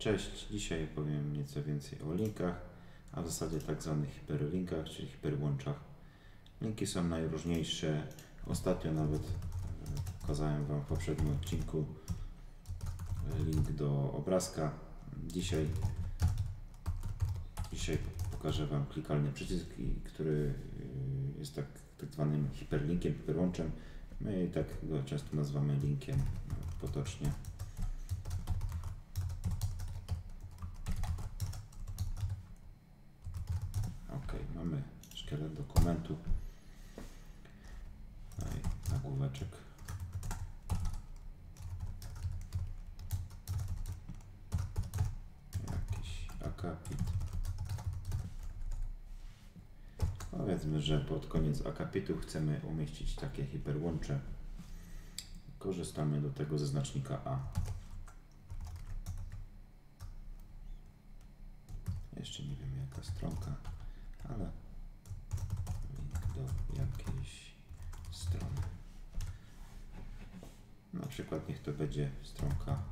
Cześć, dzisiaj powiem nieco więcej o linkach, a w zasadzie tak zwanych hiperlinkach, czyli hiperłączach. Linki są najróżniejsze. Ostatnio nawet e, pokazałem Wam w poprzednim odcinku e, link do obrazka. Dzisiaj, dzisiaj pokażę Wam klikalny przycisk, który e, jest tak, tak zwanym hiperlinkiem, hiperłączem. My tak go często nazywamy linkiem no, potocznie. Szkielet dokumentu. No i nagłóweczek. Jakiś akapit. Powiedzmy, że pod koniec akapitu chcemy umieścić takie hiperłącze. Korzystamy do tego ze znacznika A. Jeszcze nie wiem jaka stronka, ale link do jakiejś strony. Na przykład niech to będzie stronka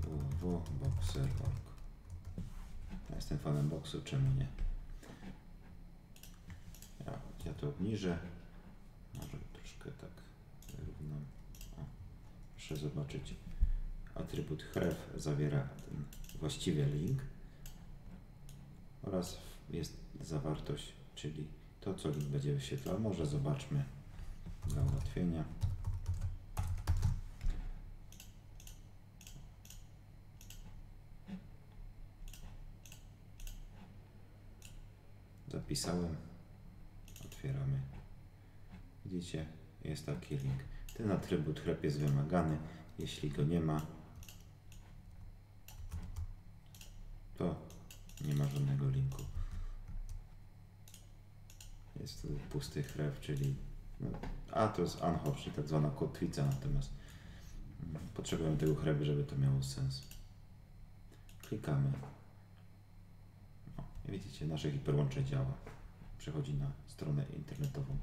www.boxer.org. Ja jestem fanem boxu, czemu nie? Ja, ja to obniżę. Może troszkę tak wyrównam. O, proszę zobaczyć. Atrybut href zawiera ten właściwie link oraz jest zawartość, czyli to, co link będzie wyświetlał. Może zobaczmy dla ułatwienia. Zapisałem. Otwieramy. Widzicie, jest taki link. Ten atrybut chleb jest wymagany. Jeśli go nie ma, to nie ma żadnego linku. Jest tu pusty chleb, czyli no, a to jest unhook, czyli tak zwana kotwica, natomiast mm, potrzebujemy tego chlebu, żeby to miało sens. Klikamy. Widzicie, nasze hiperłącze działa. Przechodzi na stronę internetową,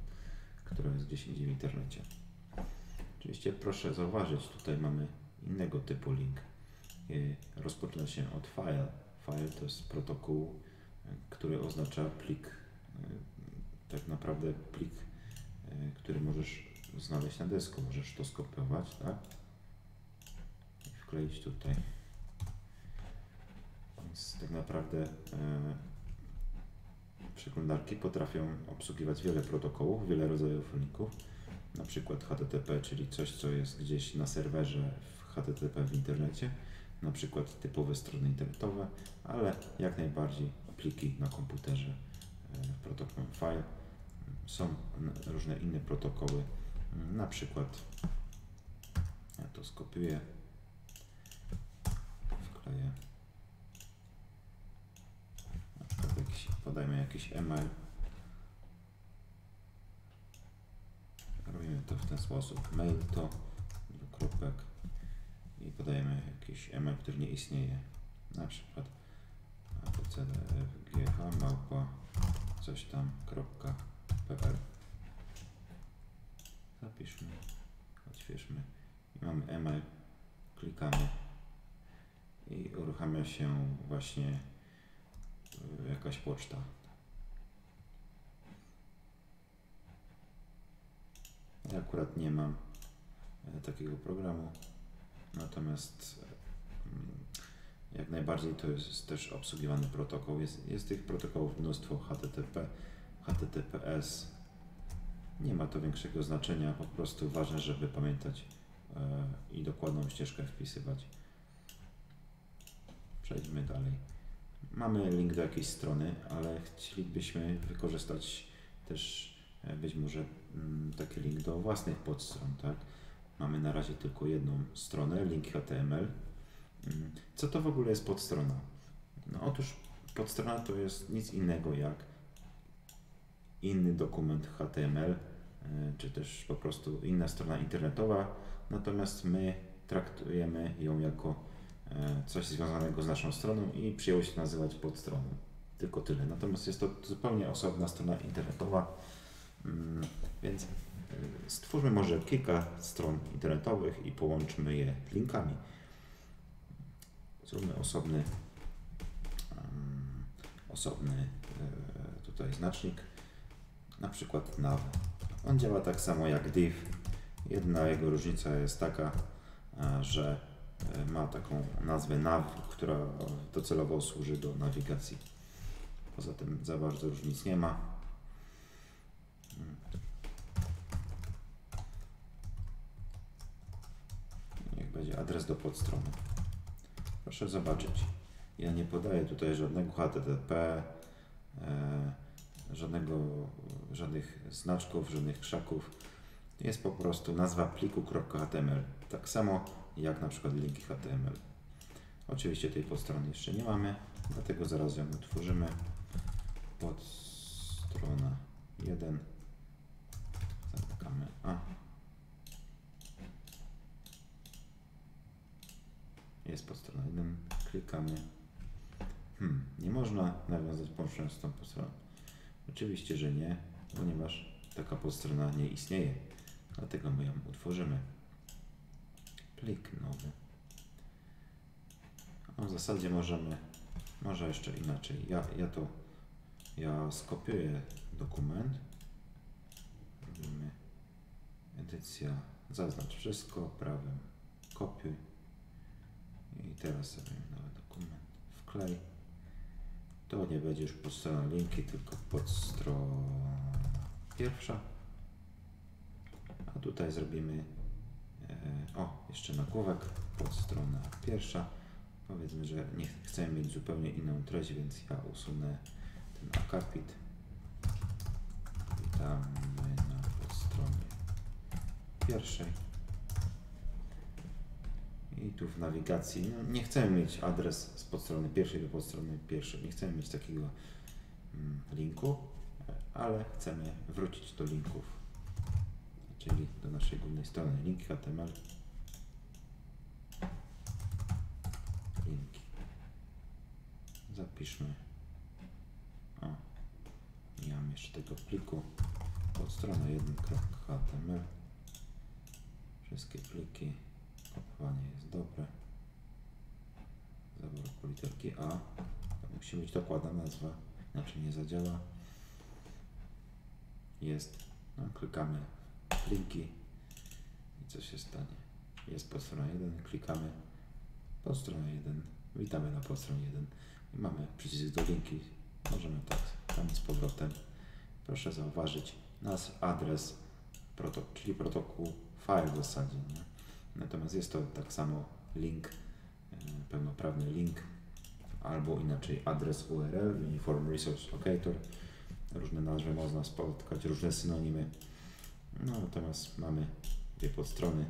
która jest gdzieś indziej w internecie. Oczywiście proszę zauważyć, tutaj mamy innego typu link. Y, Rozpoczyna się od file. File to jest protokół, y, który oznacza plik, y, tak naprawdę plik, który możesz znaleźć na dysku. Możesz to skopiować, tak? I wkleić tutaj. Więc tak naprawdę przeglądarki potrafią obsługiwać wiele protokołów, wiele rodzajów linków. Na przykład HTTP, czyli coś, co jest gdzieś na serwerze w HTTP w internecie, na przykład typowe strony internetowe, ale jak najbardziej pliki na komputerze e, protokołem file. Są różne inne protokoły, na przykład ja to skopiuję, wkleję, na przykład jakiś, podajmy jakiś e-mail, Robimy to w ten sposób. Mail to dwukropek i podajemy jakiś e-mail, który nie istnieje. Na przykład abcdfgh małpa coś tam kropka pl. Zapiszmy, odświeżmy i mamy e-mail. Klikamy i uruchamia się właśnie jakaś poczta. Ja akurat nie mam e, takiego programu, natomiast mm, jak najbardziej to jest też obsługiwany protokół. Jest, jest tych protokołów mnóstwo HTTP, HTTPS. Nie ma to większego znaczenia, po prostu ważne, żeby pamiętać e, i dokładną ścieżkę wpisywać. Przejdźmy dalej. Mamy link do jakiejś strony, ale chcielibyśmy wykorzystać też e, być może mm, taki link do własnych podstron, tak? Mamy na razie tylko jedną stronę, link HTML. Mm, Co to w ogóle jest podstrona? No otóż podstrona to jest nic innego jak inny dokument HTML, e, czy też po prostu inna strona internetowa, natomiast my traktujemy ją jako coś związanego z naszą stroną i przyjęło się nazywać podstroną. Tylko tyle. Natomiast jest to zupełnie osobna strona internetowa, Mm, Więc y, stwórzmy może kilka stron internetowych i połączmy je linkami. Zróbmy osobny, um, osobny e, tutaj znacznik, na przykład nav. On działa tak samo jak div. Jedna jego różnica jest taka, że e, ma taką nazwę nav, która docelowo służy do nawigacji. Poza tym za bardzo różnic nie ma. Mm. Niech będzie adres do podstrony. Proszę zobaczyć. Ja nie podaję tutaj żadnego HTTP, e, żadnego, żadnych znaczków, żadnych krzaków. Jest po prostu nazwa pliku.html. Tak samo jak na przykład linki HTML. Oczywiście tej podstrony jeszcze nie mamy, dlatego zaraz ją utworzymy. Podstrona 1. Zamykamy A. Jest podstrona 1. Klikamy. Hmm, nie można nawiązać połączenia z tą podstroną. Oczywiście, że nie, ponieważ taka podstrona nie istnieje. Dlatego my ją utworzymy. Plik nowy. W zasadzie możemy, może jeszcze inaczej. Ja, ja to, ja skopiuję dokument. Robimy edycja, zaznacz wszystko, prawym kopiuj. I teraz sobie nowy dokument wklej. To nie będzie już podstrona linki, tylko podstrona pierwsza. A tutaj zrobimy o, jeszcze nagłówek, podstrona pierwsza. Powiedzmy, że nie chcemy mieć zupełnie inną treść, więc ja usunę ten akapit. Witamy na podstronie pierwszej. I tu w nawigacji, no nie chcemy mieć adres z podstrony pierwszej do podstrony pierwszej, nie chcemy mieć takiego mm, linku, ale chcemy wrócić do linków, czyli do naszej głównej strony, linki HTML, linki. Zapiszmy, o, nie mam jeszcze tego pliku, podstrona 1.html, wszystkie pliki, Kopiowanie jest dobre. Zabór po literki A. To musi być dokładna nazwa, inaczej nie zadziała. Jest. No, klikamy linki i co się stanie? Jest podstrona 1, klikamy podstronę 1, witamy na podstronie 1 i mamy przycisk do linki. Możemy tak, tam z powrotem. Proszę zauważyć, nasz adres, protok czyli protokół file w zasadzie. Nie? Natomiast jest to tak samo link, e, pełnoprawny link, albo inaczej adres URL, Uniform Resource Locator. Różne nazwy można spotkać, różne synonimy. No, natomiast mamy dwie podstrony,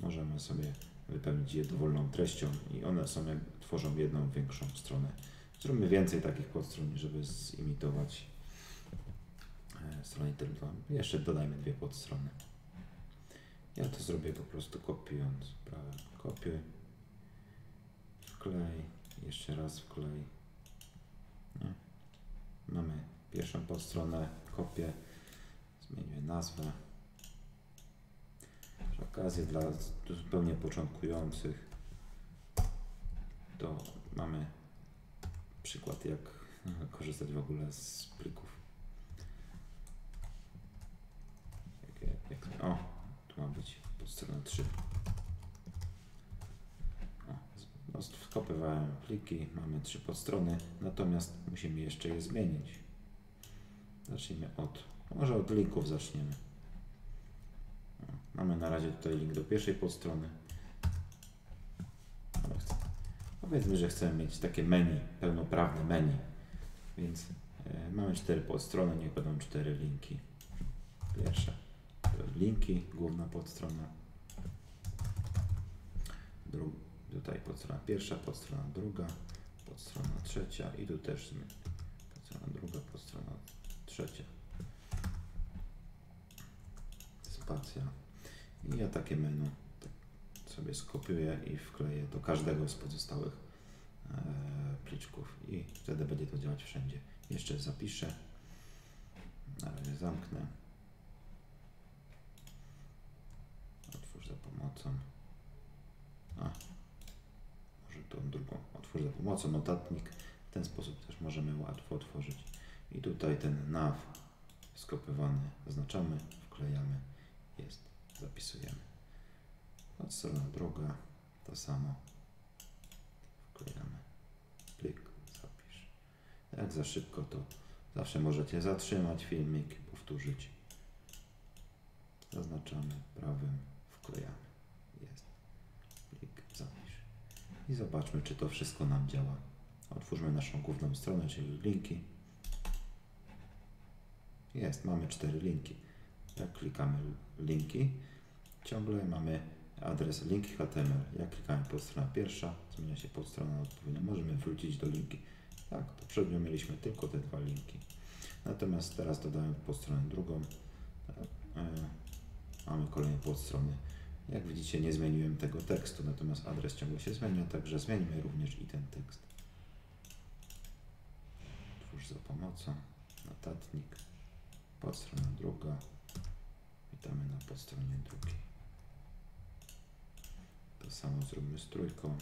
możemy sobie wypełnić je dowolną treścią i one są jak, tworzą jedną większą stronę. Zróbmy więcej takich podstron, żeby zimitować e, stronę internetową. Jeszcze dodajmy dwie podstrony. Ja to zrobię po prostu kopiując. Prawe kopiuj, wklej, jeszcze raz wklej. Nie? Mamy pierwszą podstronę, kopię, zmienię nazwę. Przy okazji dla zupełnie początkujących to mamy przykład jak korzystać w ogóle z plików. Jak, jak, o, ma być pod stroną 3. O, no, skopywałem pliki, mamy trzy podstrony, natomiast musimy jeszcze je zmienić. Zacznijmy od, może od linków zaczniemy. Mamy na razie tutaj link do pierwszej podstrony. Powiedzmy, że chcemy mieć takie menu, pełnoprawne menu, więc e, mamy cztery podstrony, niech będą cztery linki. Pierwsza linki, główna podstrona. Dru tutaj podstrona pierwsza, podstrona druga, podstrona trzecia i tu też podstrona druga, podstrona trzecia. Spacja. I ja takie menu tak sobie skopiuję i wkleję do każdego z pozostałych e, pliczków i wtedy będzie to działać wszędzie. Jeszcze zapiszę. Na razie zamknę. pomocą. A, może tą drugą otwórz. otwórz za pomocą notatnik. W ten sposób też możemy łatwo otworzyć. I tutaj ten nav skopiowany zaznaczamy, wklejamy, jest, zapisujemy. Od strona druga, to samo. Wklejamy, klik, zapisz. Jak za szybko, to zawsze możecie zatrzymać filmik, powtórzyć. Zaznaczamy prawym, wklejamy. Jest. Klik, zapisz. I zobaczmy, czy to wszystko nam działa. Otwórzmy naszą główną stronę, czyli linki. Jest, mamy cztery linki. Jak klikamy linki, ciągle mamy adres linki HTML. Jak klikamy pod stronę pierwsza, zmienia się podstrona odpowiednia. Możemy wrócić do linki. Tak, poprzednio mieliśmy tylko te dwa linki. Natomiast teraz dodałem podstronę drugą. E, mamy kolejne podstrony. Jak widzicie, nie zmieniłem tego tekstu, natomiast adres ciągle się zmienia, także zmienimy również i ten tekst. Twórz za pomocą, notatnik, podstrona druga. Witamy na podstronie drugiej. To samo zróbmy z trójką.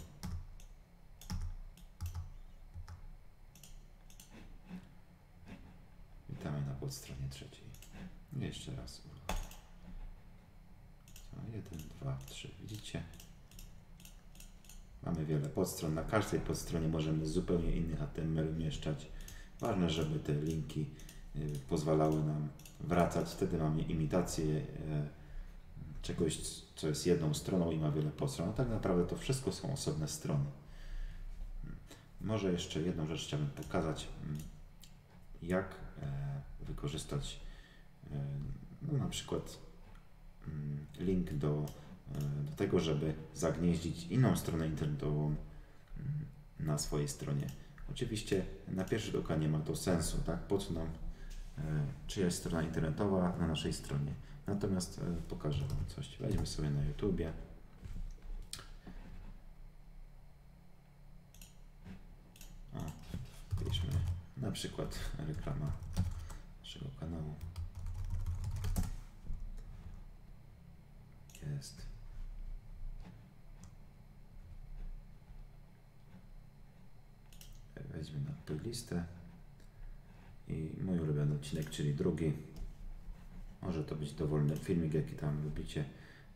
Witamy na podstronie trzeciej. Jeszcze raz. Jeden, dwa, trzy. Widzicie? Mamy wiele podstron. Na każdej podstronie możemy zupełnie inny HTML umieszczać. Ważne, żeby te linki y, pozwalały nam wracać. Wtedy mamy imitację y, czegoś, co jest jedną stroną i ma wiele podstron. A tak naprawdę to wszystko są osobne strony. Może jeszcze jedną rzecz chciałbym pokazać, jak e, wykorzystać e, no, na przykład mm, link do, e, do tego, żeby zagnieździć inną stronę internetową mm, na swojej stronie. Oczywiście na pierwszy rzut oka nie ma to sensu, tak? Po co nam czyjaś strona internetowa na naszej stronie? Natomiast pokażę Wam coś. Weźmy sobie na YouTubie. O, wpiszmy na przykład reklama naszego kanału. Jest. Weźmy na playlistę i mój ulubiony odcinek, czyli drugi. Może to być dowolny filmik, jaki tam lubicie.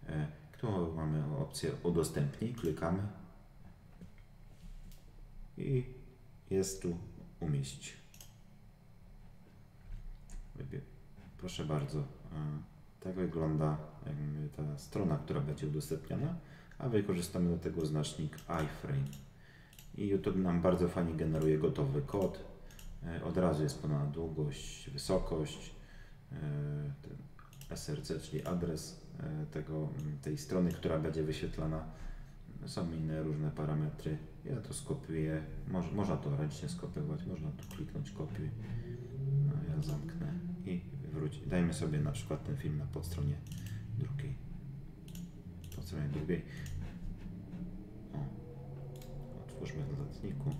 E, tu mamy opcję udostępnij, klikamy i jest tu umieść. Proszę bardzo, e, tak wygląda ta strona, która będzie udostępniona, a wykorzystamy do tego znacznik iframe. I YouTube nam bardzo fajnie generuje gotowy kod. E, od razu jest podana długość, wysokość, e, SRC, czyli adres tego, tej strony, która będzie wyświetlana. Są inne różne parametry. Ja to skopiuję. Moż, można to ręcznie skopiować, można tu kliknąć kopiuj. No, ja zamknę i wróci. Dajmy sobie na przykład ten film na podstronie drugiej. Podstronie drugiej. O. Otwórzmy w dodatniku.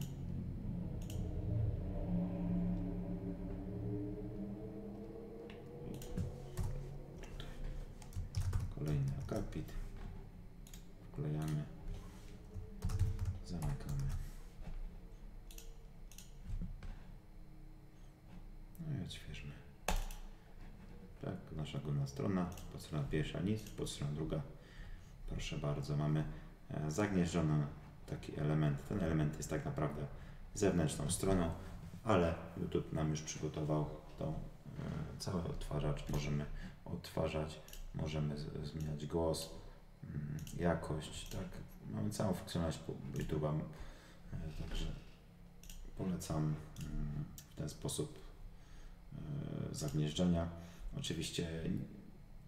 Akapit. Wklejamy. Zamykamy. No i odświeżmy. Tak, nasza główna strona, podstrona pierwsza nic, podstrona druga. Proszę bardzo, mamy e, zagnieżdżony taki element. Ten element jest tak naprawdę zewnętrzną stroną, ale YouTube nam już przygotował tą cały odtwarzacz. Możemy odtwarzać, możemy zmieniać głos, mm, jakość, tak. Mamy całą funkcjonalność YouTube'a, e, także polecam mm, w ten sposób zagnieżdżenia. Oczywiście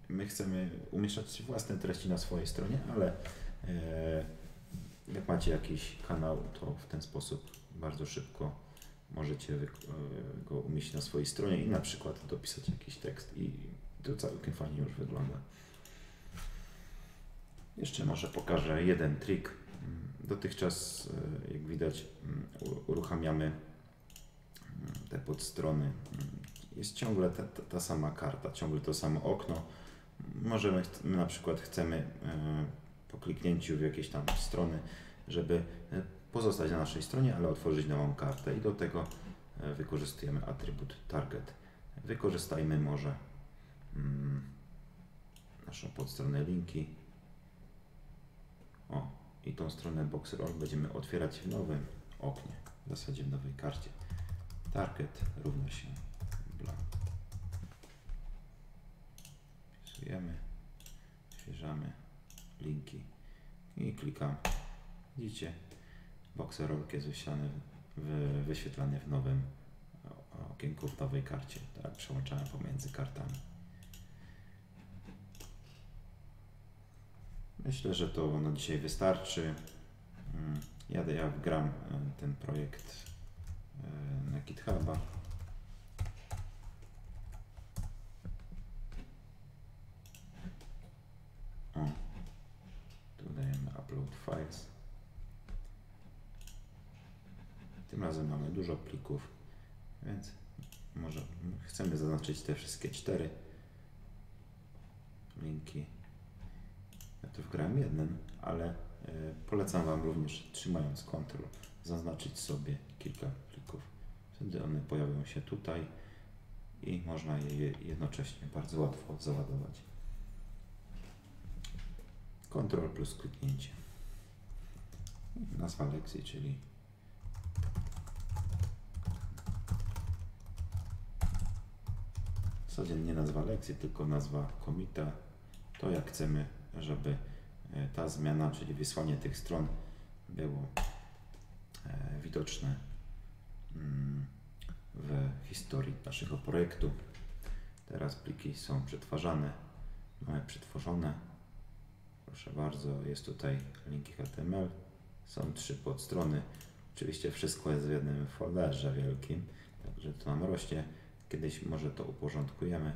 my chcemy umieszczać własne treści na swojej stronie, ale e, jak macie jakiś kanał, to w ten sposób bardzo szybko możecie e, go umieścić na swojej stronie i na przykład dopisać jakiś tekst i to całkiem fajnie już wygląda. Jeszcze może pokażę jeden trik. Dotychczas, e, jak widać, uruchamiamy te podstrony jest ciągle ta, ta, ta, sama karta, ciągle to samo okno. Możemy, my na przykład chcemy e, po kliknięciu w jakieś tam strony, żeby pozostać na naszej stronie, ale otworzyć nową kartę i do tego e, wykorzystujemy atrybut target. Wykorzystajmy może mm, naszą podstronę linki. O, i tą stronę BoxRoll będziemy otwierać w nowym oknie, w zasadzie w nowej karcie. Target równa się blank. Wpisujemy, świeżamy linki i klikam. Widzicie, boxerolk jest wyświetlany w, wyświetlany w nowym okienku w nowej karcie. Tak, przełączałem pomiędzy kartami. Myślę, że to na dzisiaj wystarczy. Mm, Jadę, ja wgram e, ten projekt e, na GitHuba. O, tu dajemy upload files. Tym razem mamy dużo plików, więc może chcemy zaznaczyć te wszystkie cztery linki. Ja tu wgrałem jeden, ale y, polecam Wam również, trzymając Ctrl, zaznaczyć sobie kilka plików. Wtedy one pojawią się tutaj i można je jednocześnie bardzo łatwo załadować. Ctrl plus kliknięcie. Nazwa lekcji, czyli w zasadzie nie nazwa lekcji, tylko nazwa komita. To jak chcemy, żeby e, ta zmiana, czyli wysłanie tych stron było e, widoczne mm, w historii naszego projektu. Teraz pliki są przetwarzane, mamy przetworzone. Proszę bardzo, jest tutaj linki HTML, są trzy podstrony. Oczywiście wszystko jest w jednym folderze wielkim, także to nam rośnie. Kiedyś może to uporządkujemy,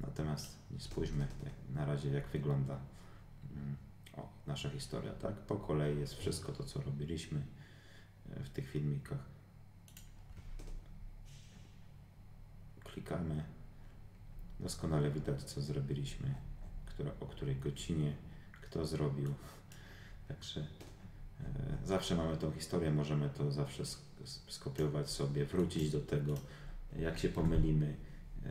natomiast spójrzmy na razie jak wygląda mm, o, nasza historia. Tak? Po kolei jest wszystko to, co robiliśmy e, w tych filmikach. Klikamy. Doskonale widać, co zrobiliśmy, o której godzinie, kto zrobił. Także e, zawsze mamy tą historię, możemy to zawsze skopiować sobie, wrócić do tego, jak się pomylimy, e,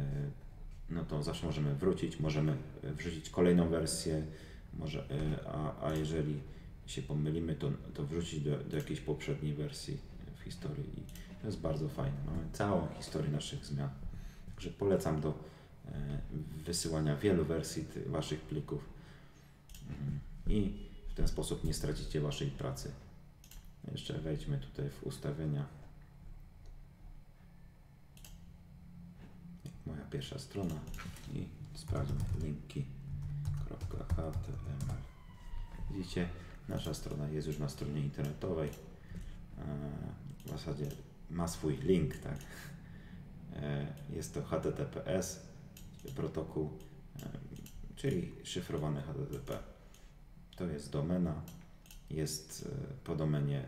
no to zawsze możemy wrócić, możemy wrzucić kolejną wersję, może, e, a, a jeżeli się pomylimy, to, to wrzucić do, do jakiejś poprzedniej wersji w historii i to jest bardzo fajne. Mamy całą historię naszych zmian. Także polecam do e, wysyłania wielu wersji Waszych plików mm, i w ten sposób nie stracicie Waszej pracy. Jeszcze wejdźmy tutaj w ustawienia. Pierwsza strona i sprawdźmy linki.html. Widzicie, nasza strona jest już na stronie internetowej. W zasadzie ma swój link, tak? Jest to HTTPS, protokół, czyli szyfrowany HTTP. To jest domena, jest po domenie,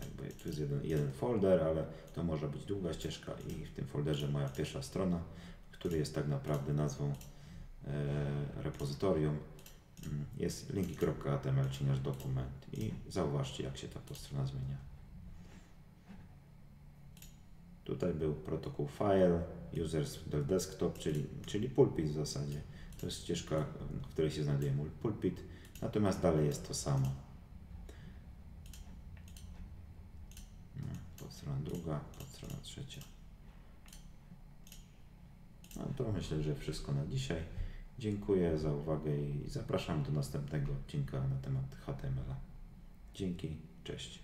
jakby tu jest jeden, jeden folder, ale to może być długa ścieżka i w tym folderze moja pierwsza strona, który jest tak naprawdę nazwą repozytorium jest linki.html, czyli nasz dokument i zauważcie, jak się ta podstrona zmienia. Tutaj był protokół file, users desktop, czyli, czyli pulpit w zasadzie. To jest ścieżka, w której się znajduje mój pulpit, natomiast dalej jest to samo. No, podstrona druga, podstrona trzecia. No to myślę, że wszystko na dzisiaj. Dziękuję za uwagę i zapraszam do następnego odcinka na temat HTML. Dzięki, cześć.